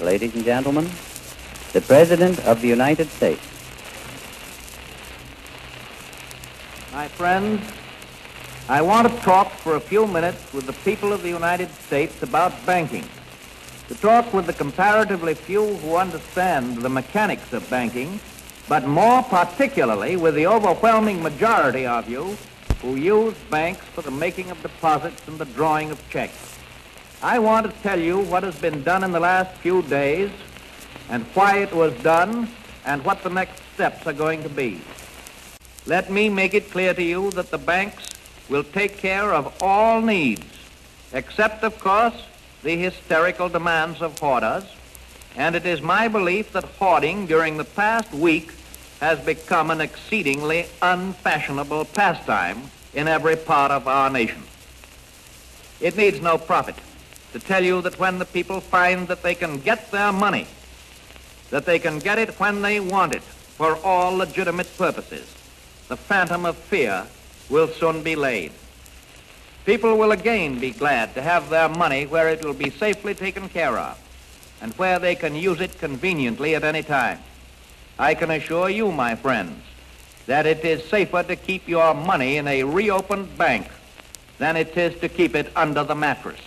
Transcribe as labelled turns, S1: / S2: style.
S1: ladies and gentlemen, the President of the United States.
S2: My friends, I want to talk for a few minutes with the people of the United States about banking. To talk with the comparatively few who understand the mechanics of banking, but more particularly with the overwhelming majority of you who use banks for the making of deposits and the drawing of checks. I want to tell you what has been done in the last few days and why it was done and what the next steps are going to be. Let me make it clear to you that the banks will take care of all needs, except, of course, the hysterical demands of hoarders. And it is my belief that hoarding during the past week has become an exceedingly unfashionable pastime in every part of our nation. It needs no prophet to tell you that when the people find that they can get their money, that they can get it when they want it for all legitimate purposes, the phantom of fear will soon be laid. People will again be glad to have their money where it will be safely taken care of and where they can use it conveniently at any time. I can assure you, my friends, that it is safer to keep your money in a reopened bank than it is to keep it under the mattress.